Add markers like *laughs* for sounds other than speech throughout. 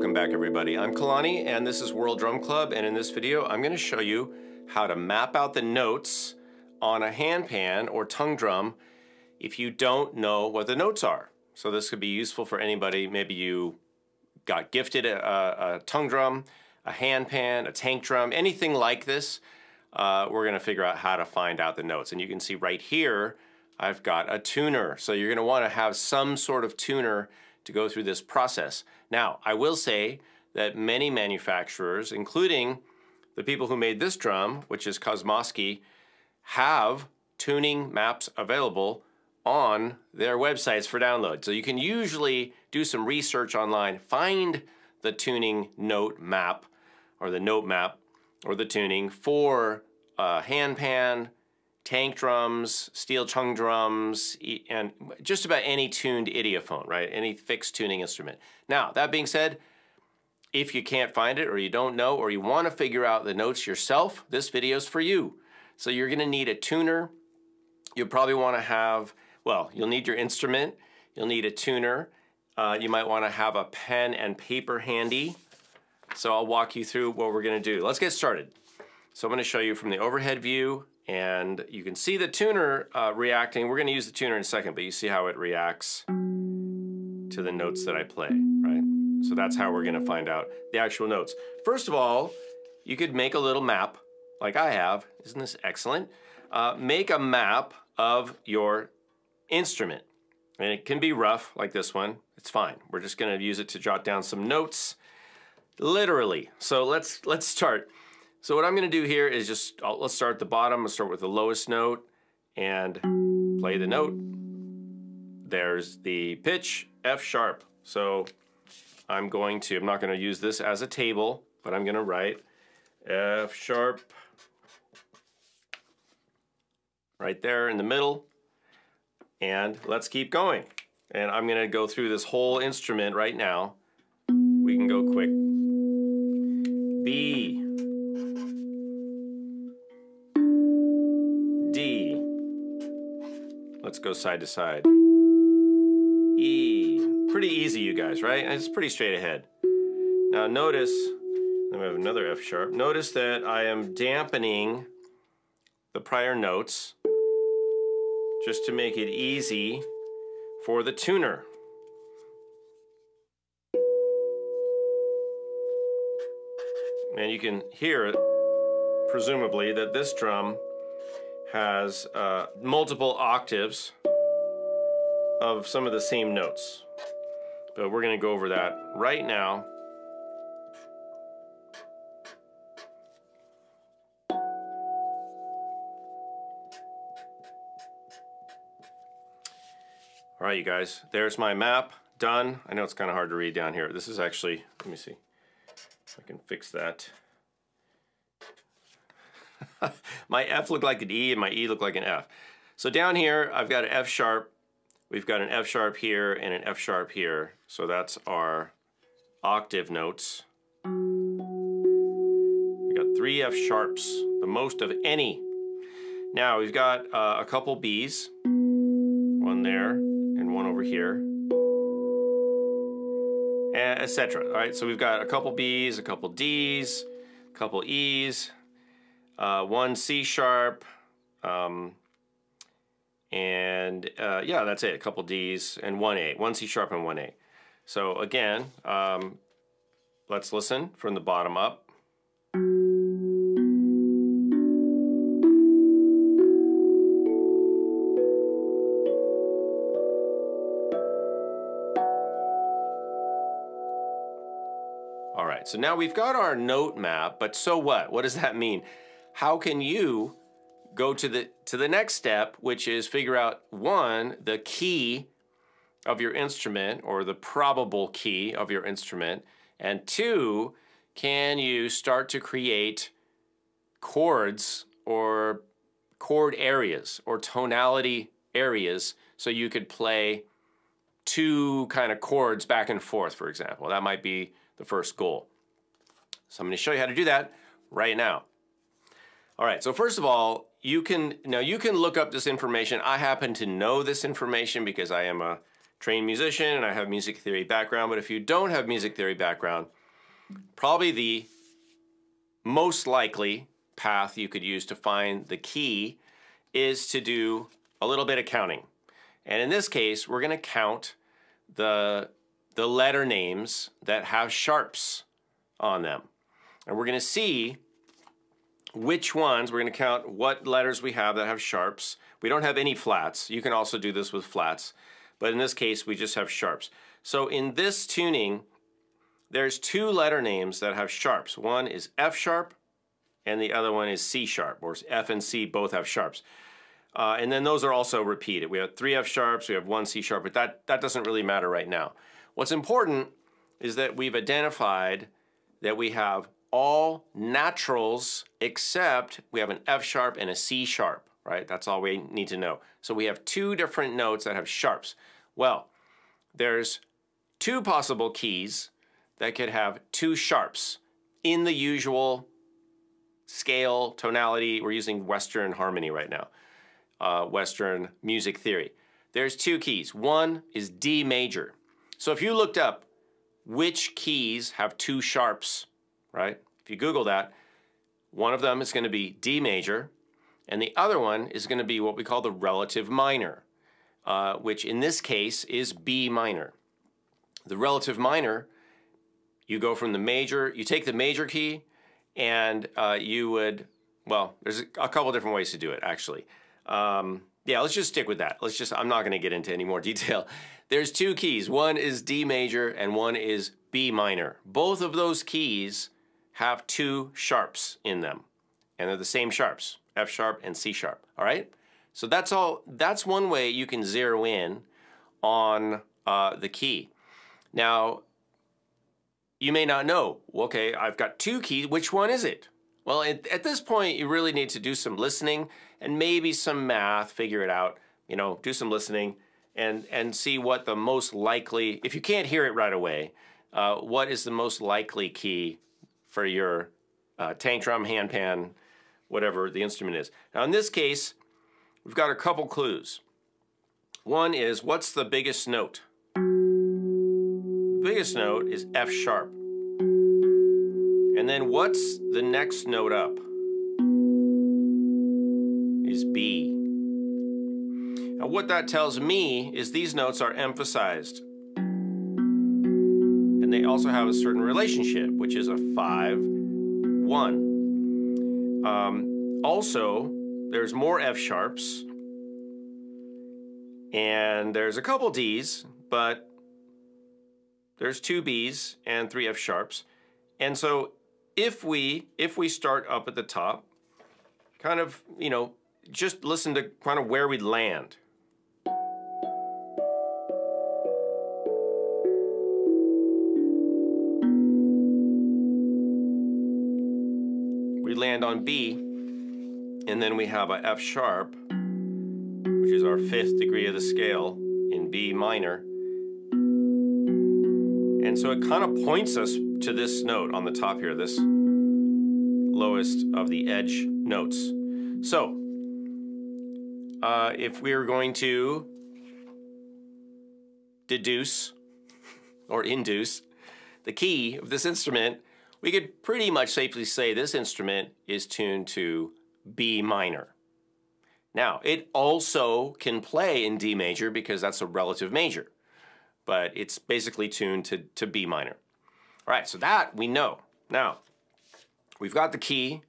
welcome back everybody. I'm Kalani and this is World Drum Club and in this video I'm going to show you how to map out the notes on a handpan or tongue drum if you don't know what the notes are. So this could be useful for anybody. Maybe you got gifted a, a tongue drum, a handpan, a tank drum, anything like this. Uh, we're going to figure out how to find out the notes. And you can see right here I've got a tuner. So you're going to want to have some sort of tuner to go through this process. Now, I will say that many manufacturers, including the people who made this drum, which is Kosmosky, have tuning maps available on their websites for download. So you can usually do some research online, find the tuning note map or the note map or the tuning for uh, handpan, tank drums, steel tongue drums, and just about any tuned idiophone, right? Any fixed tuning instrument. Now, that being said, if you can't find it or you don't know or you want to figure out the notes yourself, this video is for you. So you're going to need a tuner. You'll probably want to have, well, you'll need your instrument. You'll need a tuner. Uh, you might want to have a pen and paper handy. So I'll walk you through what we're going to do. Let's get started. So I'm going to show you from the overhead view and you can see the tuner uh, reacting. We're going to use the tuner in a second, but you see how it reacts to the notes that I play, right? So that's how we're going to find out the actual notes. First of all, you could make a little map like I have. Isn't this excellent? Uh, make a map of your instrument. And it can be rough like this one. It's fine. We're just going to use it to jot down some notes literally. So let's let's start. So what I'm going to do here is just, I'll, let's start at the bottom. I'll start with the lowest note and play the note. There's the pitch, F sharp. So I'm going to, I'm not going to use this as a table, but I'm going to write F sharp right there in the middle. And let's keep going. And I'm going to go through this whole instrument right now. We can go quick. Go side to side. E. Pretty easy, you guys, right? it's pretty straight ahead. Now notice, then we have another F sharp. Notice that I am dampening the prior notes just to make it easy for the tuner. And you can hear, it, presumably, that this drum has uh, multiple octaves of some of the same notes. But we're going to go over that right now. All right, you guys, there's my map done. I know it's kind of hard to read down here. This is actually, let me see if I can fix that. My F looked like an E and my E looked like an F. So down here, I've got an F sharp. We've got an F sharp here and an F sharp here. So that's our octave notes. We got three F sharps, the most of any. Now we've got uh, a couple Bs, one there and one over here, etc. All right, so we've got a couple Bs, a couple Ds, a couple Es, uh, one C sharp, um, and uh, yeah, that's it. A couple D's and one A, one C sharp and one A. So again, um, let's listen from the bottom up. All right, so now we've got our note map, but so what? What does that mean? How can you go to the to the next step, which is figure out one, the key of your instrument or the probable key of your instrument, and two, can you start to create chords or chord areas or tonality areas so you could play two kind of chords back and forth, for example. That might be the first goal. So I'm going to show you how to do that right now. All right, so first of all, you can now you can look up this information. I happen to know this information because I am a trained musician and I have music theory background, but if you don't have music theory background, probably the most likely path you could use to find the key is to do a little bit of counting. And in this case, we're going to count the, the letter names that have sharps on them. And we're going to see which ones, we're going to count what letters we have that have sharps. We don't have any flats. You can also do this with flats. But in this case, we just have sharps. So in this tuning, there's two letter names that have sharps. One is F sharp and the other one is C sharp, or F and C both have sharps. Uh, and then those are also repeated. We have three F sharps, we have one C sharp, but that, that doesn't really matter right now. What's important is that we've identified that we have all naturals except we have an F sharp and a C sharp, right? That's all we need to know. So we have two different notes that have sharps. Well, there's two possible keys that could have two sharps in the usual scale, tonality. We're using Western harmony right now, uh, Western music theory. There's two keys. One is D major. So if you looked up which keys have two sharps, right? If you Google that, one of them is going to be D major, and the other one is going to be what we call the relative minor, uh, which in this case is B minor. The relative minor, you go from the major, you take the major key, and uh, you would, well, there's a couple different ways to do it actually. Um, yeah, let's just stick with that. Let's just, I'm not going to get into any more *laughs* detail. There's two keys. One is D major and one is B minor. Both of those keys have two sharps in them, and they're the same sharps, F sharp and C sharp, all right? So that's all, that's one way you can zero in on uh, the key. Now, you may not know, okay, I've got two keys, which one is it? Well, at, at, this point, you really need to do some listening and maybe some math, figure it out, you know, do some listening and, and see what the most likely, if you can't hear it right away, uh, what is the most likely key for your uh, tank drum, handpan, whatever the instrument is. Now, in this case, we've got a couple clues. One is, what's the biggest note? biggest note is F sharp. And then what's the next note up? Is B. Now what that tells me is these notes are emphasized. And they also have a certain relationship, which is a 5, 1. Um, also, there's more F sharps. And there's a couple Ds, but there's two Bs and three F sharps. And so if we, if we start up at the top, kind of, you know, just listen to kind of where we'd land. Land on B, and then we have a F sharp, which is our fifth degree of the scale in B minor. And so it kind of points us to this note on the top here, this lowest of the edge notes. So uh, if we're going to deduce or induce the key of this instrument, we could pretty much safely say this instrument is tuned to B minor. Now, it also can play in D major because that's a relative major but it's basically tuned to, to B minor. All right, so that we know. Now, we've got the key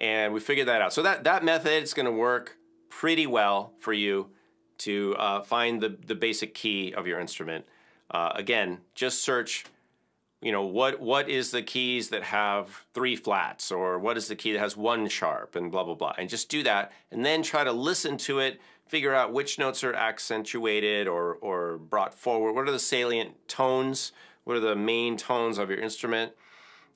and we figured that out. So that, that method is gonna work pretty well for you to uh, find the, the basic key of your instrument. Uh, again, just search, you know, what, what is the keys that have three flats or what is the key that has one sharp and blah, blah, blah. And just do that and then try to listen to it figure out which notes are accentuated or, or brought forward. What are the salient tones? What are the main tones of your instrument?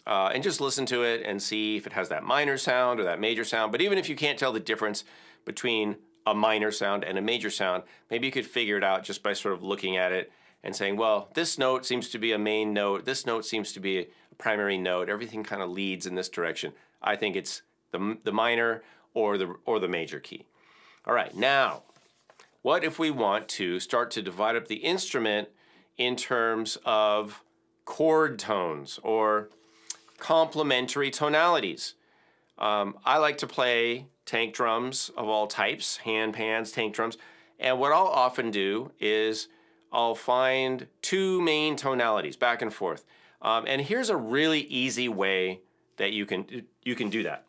Uh, and just listen to it and see if it has that minor sound or that major sound. But even if you can't tell the difference between a minor sound and a major sound, maybe you could figure it out just by sort of looking at it and saying, well, this note seems to be a main note, this note seems to be a primary note, everything kind of leads in this direction. I think it's the, the minor or the, or the major key. All right, now what if we want to start to divide up the instrument in terms of chord tones or complementary tonalities? Um, I like to play tank drums of all types, hand pans, tank drums. And what I'll often do is I'll find two main tonalities back and forth. Um, and here's a really easy way that you can, you can do that.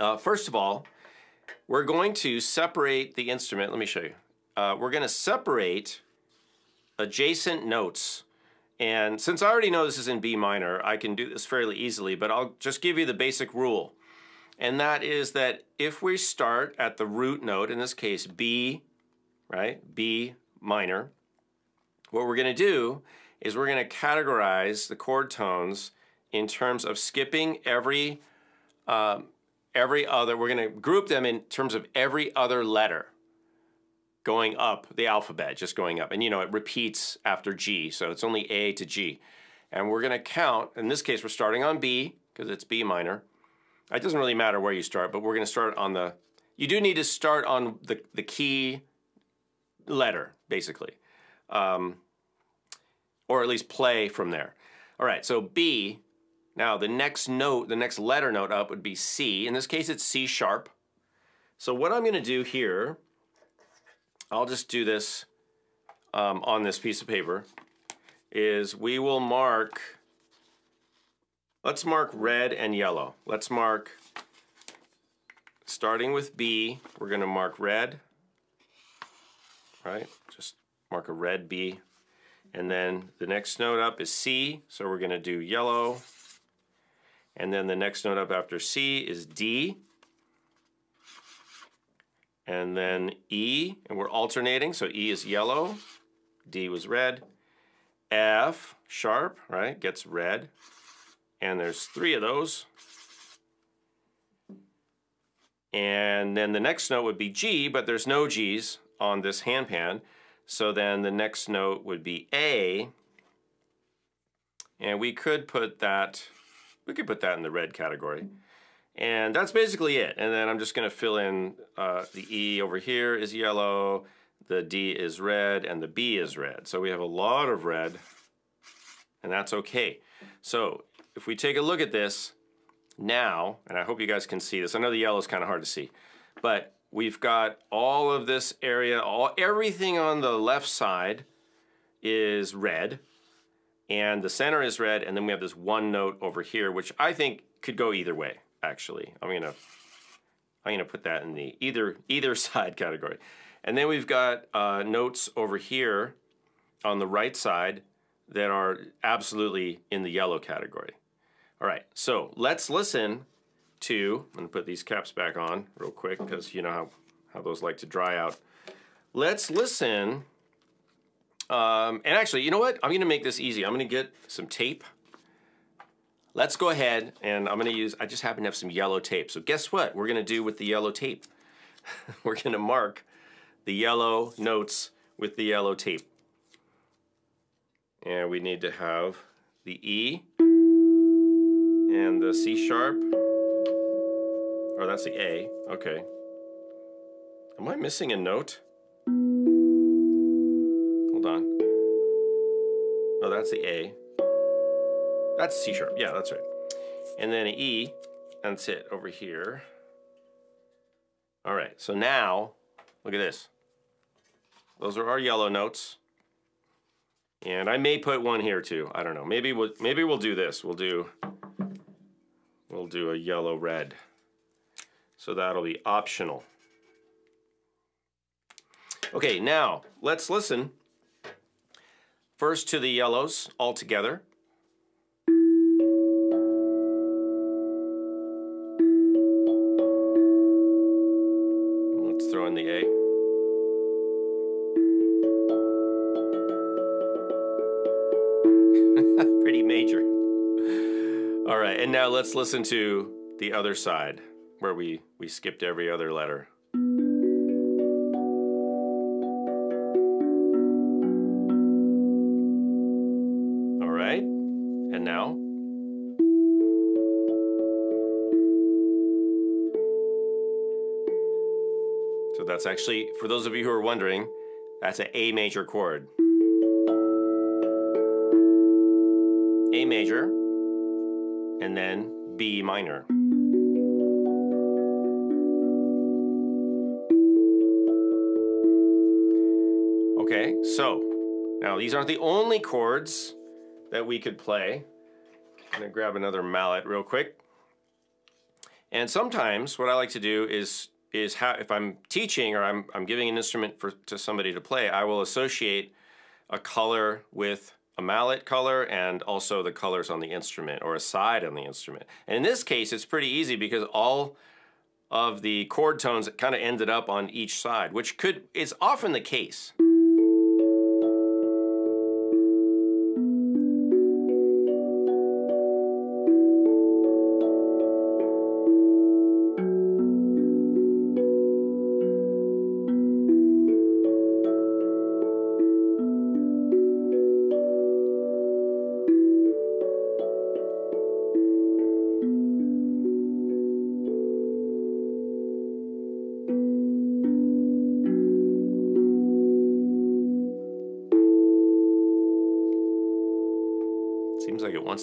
Uh, first of all, we're going to separate the instrument. Let me show you. Uh, we're going to separate adjacent notes. And since I already know this is in B minor, I can do this fairly easily, but I'll just give you the basic rule. And that is that if we start at the root note, in this case B, right, B minor, what we're going to do is we're going to categorize the chord tones in terms of skipping every um, every other, we're going to group them in terms of every other letter going up the alphabet, just going up. And you know, it repeats after G, so it's only A to G. And we're going to count, in this case, we're starting on B, because it's B minor. It doesn't really matter where you start, but we're going to start on the, you do need to start on the, the key letter, basically. Um, or at least play from there. All right, so B, now the next note, the next letter note up would be C. In this case, it's C sharp. So what I'm going to do here, I'll just do this um, on this piece of paper, is we will mark, let's mark red and yellow. Let's mark, starting with B, we're going to mark red, right? Just mark a red B. And then the next note up is C, so we're going to do yellow. And then the next note up after C is D. And then E, and we're alternating, so E is yellow, D was red. F, sharp, right, gets red. And there's three of those. And then the next note would be G, but there's no G's on this handpan. So then the next note would be A. And we could put that we could put that in the red category. And that's basically it. And then I'm just going to fill in uh, the E over here is yellow, the D is red, and the B is red. So we have a lot of red, and that's okay. So if we take a look at this now, and I hope you guys can see this. I know the yellow is kind of hard to see, but we've got all of this area, all everything on the left side is red and the center is red, and then we have this one note over here, which I think could go either way, actually. I'm gonna, I'm gonna put that in the either, either *laughs* side category. And then we've got uh, notes over here on the right side that are absolutely in the yellow category. All right, so let's listen to, I'm gonna put these caps back on real quick because you know how, how those like to dry out. Let's listen um, and actually, you know what? I'm gonna make this easy. I'm gonna get some tape. Let's go ahead and I'm gonna use, I just happen to have some yellow tape. So guess what we're gonna do with the yellow tape? *laughs* we're gonna mark the yellow notes with the yellow tape. And we need to have the E and the C sharp. Oh, that's the A, okay. Am I missing a note? Hold on. Oh, that's the A. That's C sharp. Yeah, that's right. And then an E. That's it over here. All right, so now, look at this. Those are our yellow notes. And I may put one here too. I don't know. Maybe we'll maybe we'll do this. We'll do we'll do a yellow red. So that'll be optional. Okay, now let's listen First to the yellows all together. Let's throw in the A. *laughs* Pretty major. All right, and now let's listen to the other side where we, we skipped every other letter. All right, and now? So that's actually, for those of you who are wondering, that's an A major chord. A major, and then B minor. So now these aren't the only chords that we could play. I'm gonna grab another mallet real quick. And sometimes what I like to do is is how if I'm teaching or I'm I'm giving an instrument for to somebody to play, I will associate a color with a mallet color and also the colors on the instrument or a side on the instrument. And in this case, it's pretty easy because all of the chord tones kind of ended up on each side, which could, it's often the case.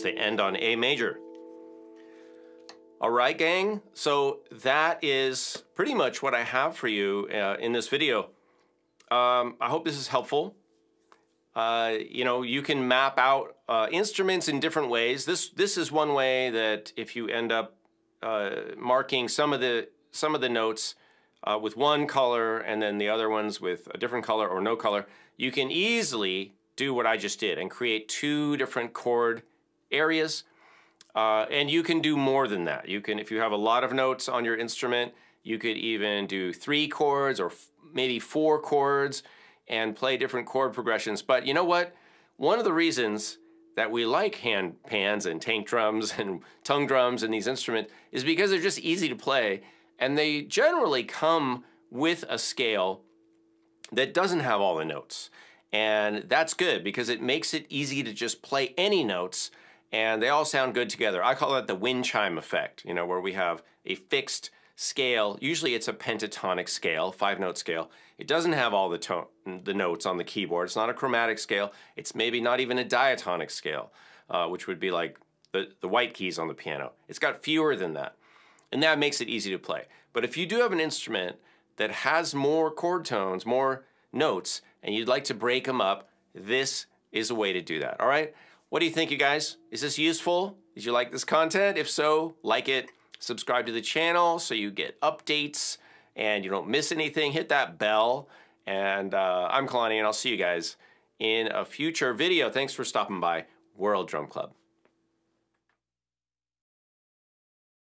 To end on A major. All right, gang. So that is pretty much what I have for you uh, in this video. Um, I hope this is helpful. Uh, you know, you can map out uh, instruments in different ways. This this is one way that if you end up uh, marking some of the some of the notes uh, with one color and then the other ones with a different color or no color, you can easily do what I just did and create two different chord areas. Uh, and you can do more than that. You can, if you have a lot of notes on your instrument, you could even do three chords or maybe four chords and play different chord progressions. But you know what? One of the reasons that we like hand pans and tank drums *laughs* and tongue drums and these instruments is because they're just easy to play and they generally come with a scale that doesn't have all the notes. And that's good because it makes it easy to just play any notes and they all sound good together. I call that the wind chime effect, you know, where we have a fixed scale. Usually it's a pentatonic scale, five note scale. It doesn't have all the tone, the notes on the keyboard. It's not a chromatic scale. It's maybe not even a diatonic scale, uh, which would be like the, the white keys on the piano. It's got fewer than that. And that makes it easy to play. But if you do have an instrument that has more chord tones, more notes, and you'd like to break them up, this is a way to do that, all right? What do you think, you guys? Is this useful? Did you like this content? If so, like it, subscribe to the channel so you get updates and you don't miss anything. Hit that bell. And uh, I'm Kalani, and I'll see you guys in a future video. Thanks for stopping by World Drum Club.